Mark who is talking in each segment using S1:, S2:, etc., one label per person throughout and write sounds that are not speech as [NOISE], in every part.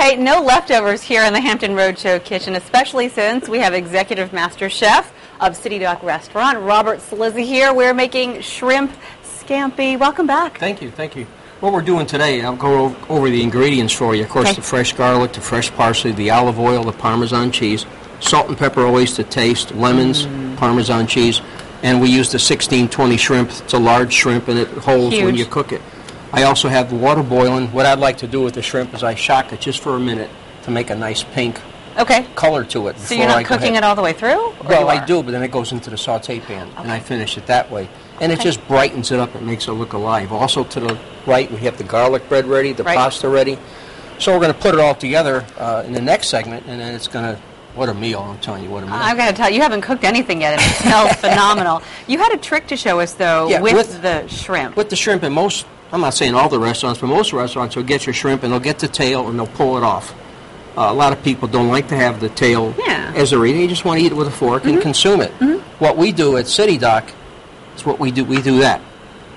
S1: Hey, no leftovers here in the Hampton Roadshow kitchen, especially since we have Executive Master Chef of City Dock Restaurant, Robert Cillizza here. We're making shrimp scampi. Welcome back.
S2: Thank you, thank you. What we're doing today, I'll go over the ingredients for you. Of course,
S1: Okay.
S2: the fresh garlic, the fresh parsley, the olive oil, the Parmesan cheese, salt and pepper always to taste, lemons,
S1: Mm.
S2: Parmesan cheese, and we use the 1620 shrimp. It's a large shrimp and it holds when you cook it. I also have the water boiling. What I'd like to do with the shrimp is I shock it just for a minute to make a nice pink
S1: Okay.
S2: color to it.
S1: So you're not cooking it all the way through?
S2: Well, I do, but then it goes into the saute pan, and I finish it that way. And it just brightens it up. It makes it look alive. Also, to the right, we have the garlic bread ready, the
S1: Right.
S2: pasta ready. So we're going to put it all together uh, in the next segment, and then it's going to. What a meal! I'm telling you, what a meal.
S1: I've got to tell you, you haven't cooked anything yet, and it smells [LAUGHS] phenomenal. You had a trick to show us, though,
S2: Yeah,
S1: with,
S2: with-
S1: the shrimp.
S2: With the shrimp, and most, I'm not saying all the restaurants, but most restaurants will get your shrimp and they'll get the tail and they'll pull it off. Uh, a lot of people don't like to have the tail
S1: Yeah. Mm-hmm.
S2: as they're eating. They just want to eat it with a fork and consume it. What we do at City Dock is what we do. We do that.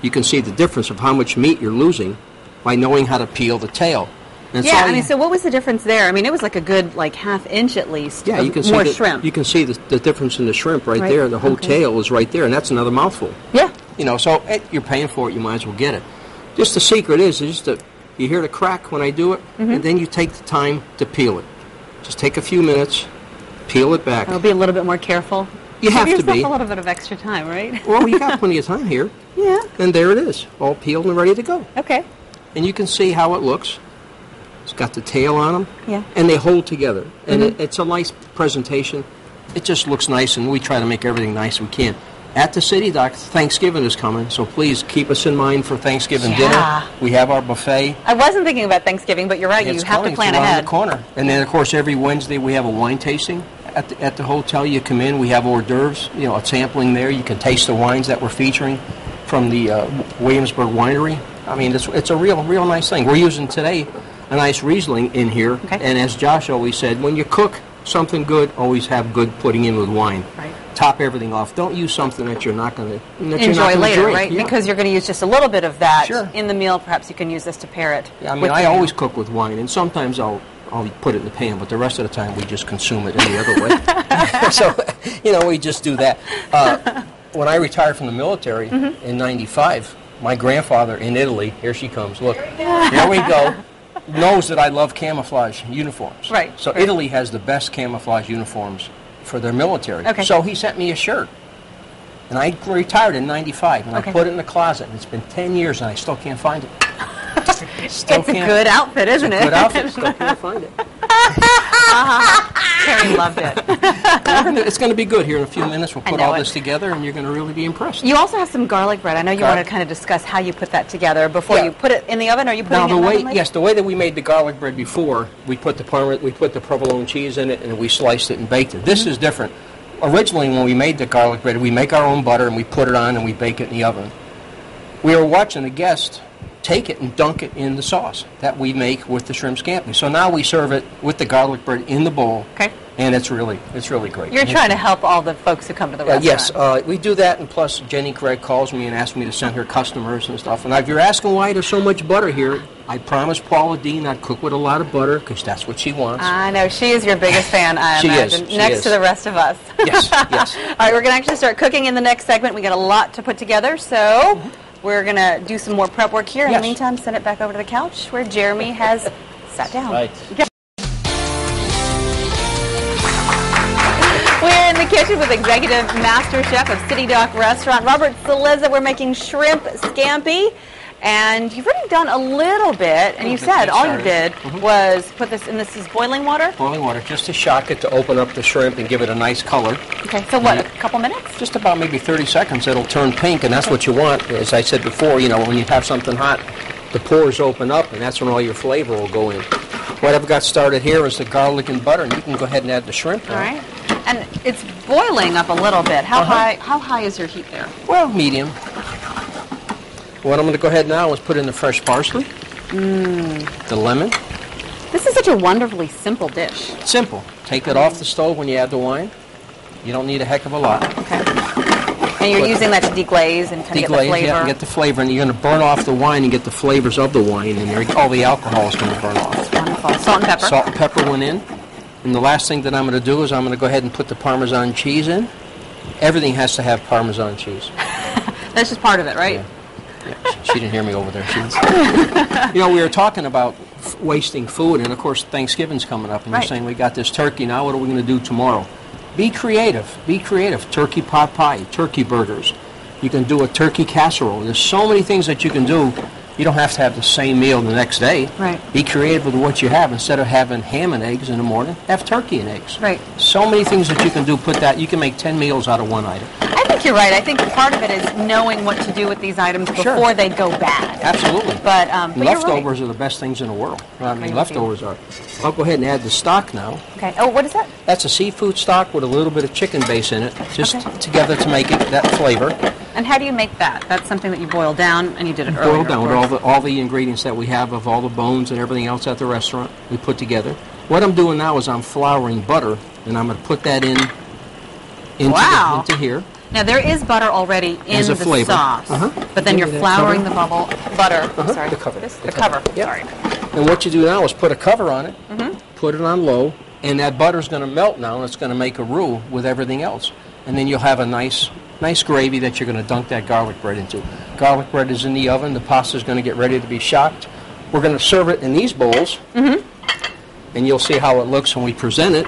S2: You can see the difference of how much meat you're losing by knowing how to peel the tail. And
S1: yeah, I mean, so what was the difference there? I mean, it was like a good, like, half inch at least.
S2: yeah, you can see
S1: more
S2: the,
S1: shrimp.
S2: You can see the, the difference in the shrimp right,
S1: Right.
S2: there. The whole
S1: Okay.
S2: tail is right there, and that's another mouthful.
S1: yeah.
S2: You know, so eh, you're paying for it, you might as well get it. Just the secret is, is just that you hear the crack when I do it,
S1: Mm-hmm.
S2: and then you take the time to peel it. Just take a few minutes, peel it back.
S1: I'll be a little bit more careful.
S2: You
S1: Give
S2: have to be.
S1: a little bit of extra time, right? [LAUGHS]
S2: Well, you got [LAUGHS] plenty of time here,
S1: yeah.
S2: and there it is, all peeled and ready to go.
S1: Okay.
S2: And you can see how it looks. It's got the tail on them,
S1: Yeah.
S2: and they hold together. And it, it's a nice presentation. It just looks nice, and we try to make everything nice we can. At the City Dock, Thanksgiving is coming, so please keep us in mind for Thanksgiving
S1: Yeah.
S2: dinner. We have our buffet.
S1: I wasn't thinking about Thanksgiving, but you're right.
S2: It's
S1: you have to plan
S2: it's around
S1: ahead.
S2: the corner. And then, of course, every Wednesday we have a wine tasting at the, at the hotel. You come in, we have hors d'oeuvres, you know, a sampling there. You can taste the wines that we're featuring from the uh, Williamsburg Winery. I mean, it's, it's a real, real nice thing. We're using today a nice Riesling in here.
S1: Okay.
S2: And as Josh always said, when you cook something good, always have good putting in with wine.
S1: Right.
S2: Top everything off. Don't use something that you're not going to that you're not
S1: Enjoy later,
S2: drink.
S1: right?
S2: Yeah.
S1: Because you're going to use just a little bit of that
S2: Sure.
S1: in the meal. Perhaps you can use this to pair it.
S2: Yeah, I mean, I
S1: the meal.
S2: always cook with wine, and sometimes I'll I'll put it in the pan, but the rest of the time we just consume it any other way. [LAUGHS] [LAUGHS] so, you know, we just do that. Uh, when I retired from the military
S1: Mm-hmm.
S2: in '95, my grandfather in Italy, here she comes. Look, here we go. Knows that I love camouflage uniforms.
S1: Right,
S2: So
S1: right.
S2: Italy has the best camouflage uniforms for their military.
S1: Okay.
S2: So he sent me a shirt. And I retired in '95, and
S1: Okay.
S2: I put it in the closet. And it's been 10 years, and I still can't find it. [LAUGHS] Still
S1: It's a good outfit, isn't it?
S2: Good outfit. Still can't find it. [LAUGHS] [LAUGHS]
S1: Terry loved it. [LAUGHS]
S2: Gonna- it's going to be good here in a few minutes. We'll put all
S1: it.
S2: this together, and you're going to really be impressed.
S1: You also have some garlic bread. I know you want to kind of discuss how you put that together before
S2: Yeah.
S1: you put it in the oven. Are you putting
S2: now
S1: it
S2: the
S1: in the
S2: way,
S1: oven? later?
S2: yes, the way that we made the garlic bread before, we put the parma, we put the provolone cheese in it, and we sliced it and baked it. This
S1: Mm-hmm.
S2: is different. Originally, when we made the garlic bread, we make our own butter and we put it on and we bake it in the oven. We were watching a guest take it and dunk it in the sauce that we make with the shrimp scampi. So now we serve it with the garlic bread in the bowl,
S1: Okay.
S2: and it's really, it's really great.
S1: You're trying to help all the folks who come to the
S2: Uh,
S1: restaurant.
S2: yes, uh, we do that, and plus Jenny Craig calls me and asks me to send her customers and stuff. And if you're asking why there's so much butter here, I promised Paula Deen I'd cook with a lot of butter because that's what she wants.
S1: I know. She is your biggest fan, I [LAUGHS]
S2: She is,
S1: imagine,
S2: she
S1: next
S2: is.
S1: to the rest of us.
S2: yes, yes. [LAUGHS]
S1: All right, we're going to actually start cooking in the next segment. We got a lot to put together, so we're going to do some more prep work here. In
S2: Yes.
S1: the meantime, send it back over to the couch where Jeremy has sat down.
S2: Right.
S1: We're in the kitchen with Executive Master Chef of City Dock Restaurant, Robert Cillizza. We're making shrimp scampi. And you've already done a little bit, and you said all you did was put this, in this is boiling water?
S2: Boiling water just to shock it to open up the shrimp and give it a nice color.
S1: Okay, so what, a couple minutes?
S2: Just about maybe 30 seconds, it'll turn pink, and that's what you want. As I said before, you know, when you have something hot, the pores open up, and that's when all your flavor will go in. What I've got started here is the garlic and butter, and you can go ahead and add the shrimp.
S1: All right. And it's boiling up a little bit. How
S2: Uh-huh.
S1: high how high is your heat there?
S2: Well, medium. What I'm going to go ahead now is put in the fresh parsley, mm. the lemon.
S1: This is such a wonderfully simple dish.
S2: Simple. Take it off the stove when you add the wine. You don't need a heck of a lot.
S1: Okay. And you're
S2: But-
S1: using that to deglaze and kind of get the
S2: Deglaze,
S1: flavor.
S2: yeah, and get the flavor, and you're going to burn off the wine and get the flavors of the wine in there. All the alcohol is going to burn off.
S1: Wonderful. Salt and pepper.
S2: Salt and pepper went in. And the last thing that I'm going to do is I'm going to go ahead and put the Parmesan cheese in. Everything has to have Parmesan cheese. [LAUGHS]
S1: That's just part of it, right?
S2: Yeah. Yeah, she, she didn't hear me over there. You know, we were talking about f- wasting food, and of course, Thanksgiving's coming up, and
S1: Right.
S2: we're saying we got this turkey. Now, what are we going to do tomorrow? Be creative. Be creative. Turkey pot pie, turkey burgers. You can do a turkey casserole. There's so many things that you can do. You don't have to have the same meal the next day.
S1: Right.
S2: Be creative with what you have. Instead of having ham and eggs in the morning, have turkey and eggs.
S1: Right.
S2: So many things that you can do. Put that. You can make 10 meals out of one item.
S1: Think you're right. I think part of it is knowing what to do with these items
S2: Sure.
S1: before they go bad.
S2: Absolutely.
S1: But, um, but you're right.
S2: leftovers are the best things in the world. I mean, leftovers are. I'll go ahead and add the stock now.
S1: Okay. Oh, what is that?
S2: That's a seafood stock with a little bit of chicken base in it, just
S1: Okay.
S2: together to make it that flavor.
S1: And how do you make that? That's something that you boil down, and you did it earlier.
S2: Boiled down with all the all the ingredients that we have of all the bones and everything else at the restaurant. We put together. What I'm doing now is I'm flouring butter, and I'm going to put that in into,
S1: Wow.
S2: the, into here.
S1: Now there is butter already in
S2: a
S1: the
S2: flavor.
S1: sauce,
S2: Uh-huh.
S1: but then
S2: Give
S1: you're
S2: me that
S1: flouring
S2: cover.
S1: the bubble butter.
S2: Uh-huh,
S1: Sorry,
S2: the cover.
S1: This,
S2: The
S1: the,
S2: cover.
S1: cover.
S2: Yep.
S1: Sorry.
S2: And what you do now is put a cover on it,
S1: Mm-hmm.
S2: put it on low, and that butter's going to melt now, and it's going to make a roux with everything else. And then you'll have a nice, nice gravy that you're going to dunk that garlic bread into. Garlic bread is in the oven. The pasta's going to get ready to be shocked. We're going to serve it in these bowls,
S1: Mm-hmm.
S2: and you'll see how it looks when we present it.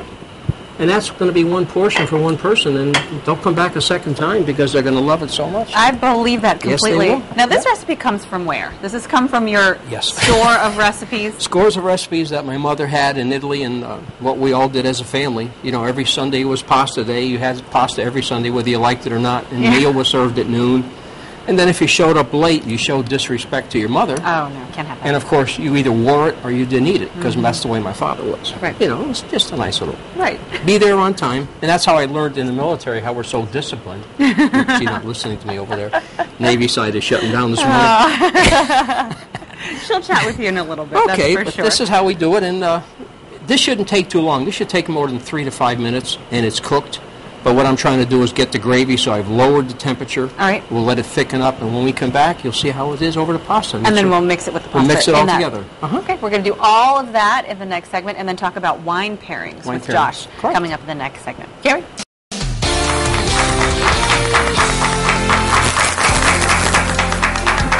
S2: And that's going to be one portion for one person, and they'll come back a second time because they're going to love it so much.
S1: I believe that completely
S2: Yes, they will.
S1: now this
S2: Yeah.
S1: recipe comes from where? Does this come from your
S2: Yes.
S1: store of recipes? [LAUGHS]
S2: scores of recipes that my mother had in Italy and uh, what we all did as a family. You know, every Sunday was pasta day. You had pasta every Sunday, whether you liked it or not. And
S1: Yeah.
S2: meal was served at noon. And then if you showed up late, you showed disrespect to your mother.
S1: Oh no, can't have that.
S2: and of course, you either wore it or you didn't eat it because that's the way my father was.
S1: Mm-hmm. Right.
S2: You know, it's just a nice little.
S1: right.
S2: Be there on time, and that's how I learned in the military how we're so disciplined. [LAUGHS] She's not listening to me over there. Navy side is shutting down this morning. [LAUGHS]
S1: She'll chat with you in a little bit.
S2: Okay,
S1: that's for
S2: but
S1: sure.
S2: this is how we do it, and uh, this shouldn't take too long. This should take more than three to five minutes, and it's cooked. But what I'm trying to do is get the gravy, so I've lowered the temperature.
S1: All right.
S2: We'll let it thicken up, and when we come back, you'll see how it is over the pasta.
S1: and then we'll mix it with the pasta.
S2: We'll mix it all
S1: that.
S2: together. Uh-huh.
S1: Okay, we're going to do all of that in the next segment, and then talk about wine pairings
S2: Wine
S1: with
S2: pairings.
S1: Josh
S2: Correct.
S1: coming up in the next segment. Gary.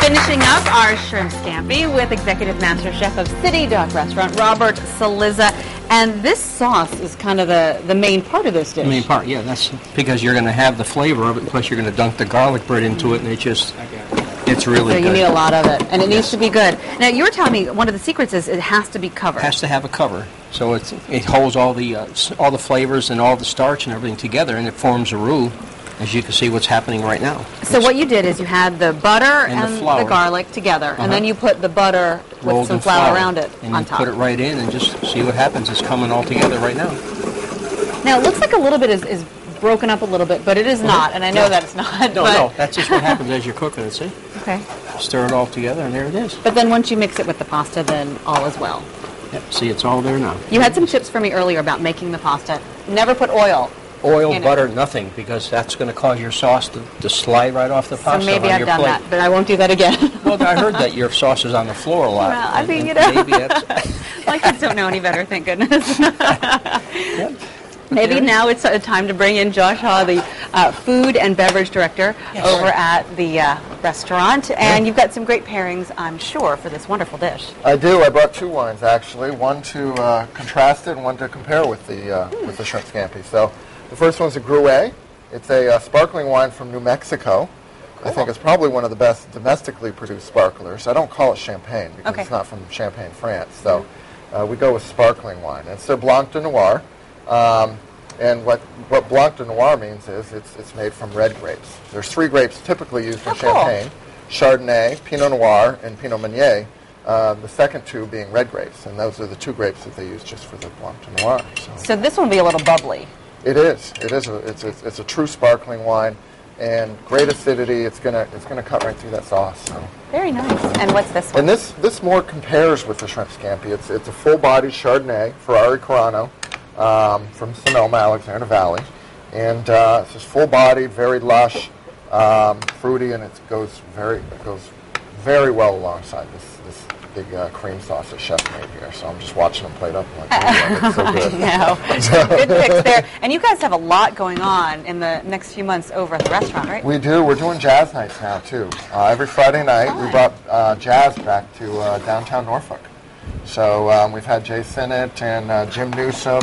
S1: Finishing up our shrimp scampi with Executive Master Chef of City Dock Restaurant, Robert Cillizza. And this sauce is kind of the, the main part of this dish.
S2: The main part, yeah, that's because you're going to have the flavor of it, plus you're going to dunk the garlic bread into it, and it just, it's really
S1: So you need a lot of it, and it needs to be good. Now, you were telling me one of the secrets is it has to be covered.
S2: It has to have a cover, so it's, it holds all the uh, all the flavors and all the starch and everything together, and it forms a roux, as you can see what's happening right now.
S1: So what you did is you had the butter
S2: And
S1: and,
S2: the flour.
S1: garlic together, and then
S2: Uh-huh.
S1: you put the butter with
S2: rolled
S1: some
S2: in
S1: flour around it
S2: and
S1: on
S2: you
S1: top.
S2: put it right in and just see what happens. It's coming all together right now.
S1: Now it looks like a little bit is, is broken up a little bit, but it is not, and I know
S2: No.
S1: that it's not. [LAUGHS]
S2: No, no, that's just what happens as you're cooking it. See,
S1: Okay.
S2: stir it all together, and there it is.
S1: But then once you mix it with the pasta, then all is well.
S2: Yep, see, it's all there now.
S1: You had some tips for me earlier about making the pasta. Never put oil.
S2: Oil,
S1: In it.
S2: butter, nothing, because that's going to cause your sauce to, to slide right off the pasta So
S1: maybe
S2: on
S1: I've
S2: your
S1: done
S2: plate.
S1: that, but I won't do that again. [LAUGHS]
S2: Well, I heard that your sauce is on the floor a lot.
S1: Well, I
S2: and-
S1: mean,
S2: and
S1: you know.
S2: Maybe that's, [LAUGHS] [LAUGHS]
S1: My kids don't know any better, thank goodness.
S2: yep.
S1: Maybe now it's uh, time to bring in Josh Haw, the uh, food and beverage director over at the uh, restaurant. And you've got some great pairings, I'm sure, for this wonderful dish.
S3: I do. I brought two wines actually, one to uh, contrast it and one to compare with the uh, with the shrimp scampi. So the first one's a Gruet. It's a uh, sparkling wine from New Mexico. I think it's probably one of the best domestically produced sparklers. I don't call it champagne because
S1: Okay.
S3: it's not from Champagne, France. So uh, we go with sparkling wine. It's a Blanc de Noir. Um, and what, what Blanc de Noir means is it's, it's made from red grapes. There's three grapes typically used in
S1: Oh, cool.
S3: champagne. Chardonnay, Pinot Noir, and Pinot Meunier. Uh, the second two being red grapes, and those are the two grapes that they use just for the Blanc de Noir. So
S1: So this one will be a little bubbly.
S3: It is. It is. A, it's, it's, it's a true sparkling wine, and great acidity. It's gonna it's gonna cut right through that sauce. So.
S1: Very nice. And what's this one?
S3: And this this more compares with the shrimp scampi. It's it's a full-bodied Chardonnay, Ferrari Carano, um, from Sonoma, Alexander Valley, and uh, it's just full-bodied, very lush, um, fruity, and it goes very it goes very well alongside this this big uh, cream sauce that Chef made here. So I'm just watching them plate up. I'm like, "Ooh, it's so [LAUGHS] good.
S1: No, some [LAUGHS] good picks there. And you guys have a lot going on in the next few months over at the restaurant, right?
S3: We do. We're doing jazz nights now too. Uh, every Friday night, we brought uh, jazz back to uh, downtown Norfolk. So um, we've had Jae Sinnett and uh, Jim Newsom,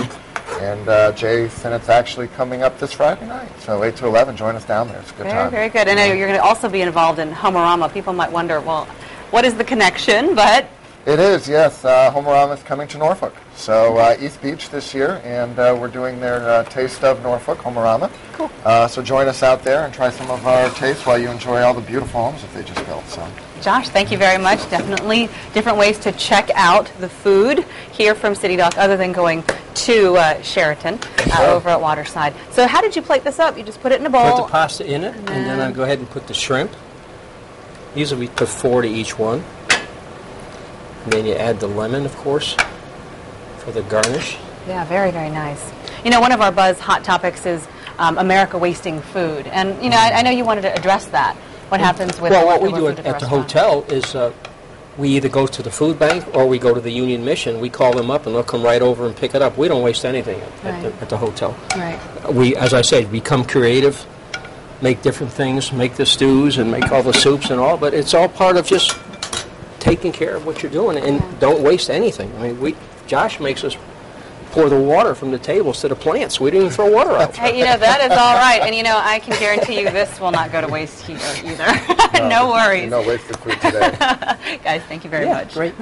S3: and uh, Jae Sinnett's actually coming up this Friday night. So 8 to 11, join us down there. It's a good
S1: Very,
S3: time.
S1: very good. Know you're going to also be involved in Homerama. People might wonder, well, what is the connection? But
S3: It is, yes. Uh, Homerama is coming to Norfolk. So uh, East Beach this year, and uh, we're doing their uh, Taste of Norfolk, Homerama.
S1: Cool.
S3: Uh, so join us out there and try some of our tastes while you enjoy all the beautiful homes that they just built. So.
S1: Josh, thank you very much. Definitely different ways to check out the food here from City Dock other than going to uh, Sheraton uh,
S3: Sure.
S1: over at Waterside. So how did you plate this up? You just put it in a bowl.
S2: Put the pasta in it, and then I go ahead and put the shrimp. Usually we put four to each one. Then you add the lemon, of course, for the garnish.
S1: Yeah, very, very nice. You know, one of our Buzz hot topics is um, America wasting food. And, you know, I, I know you wanted to address that. What happens with
S2: Well, what we do at, at the hotel is uh, we either go to the food bank or we go to the Union Mission. We call them up and they'll come right over and pick it up. We don't waste anything at, at,
S1: Right.
S2: the, at the hotel.
S1: Right.
S2: We, as I said, become creative, make different things, make the stews and make all the soups and all, but it's all part of just taking care of what you're doing and don't waste anything. I mean, we Josh makes us pour the water from the tables to the plants. We didn't even throw water out.
S1: Hey, you know, that is all right. And, you know, I can guarantee you this will not go to waste here either. [LAUGHS] no worries.
S3: No wasted food today. [LAUGHS]
S1: Guys, thank you very
S2: Yeah,
S1: much.
S2: great.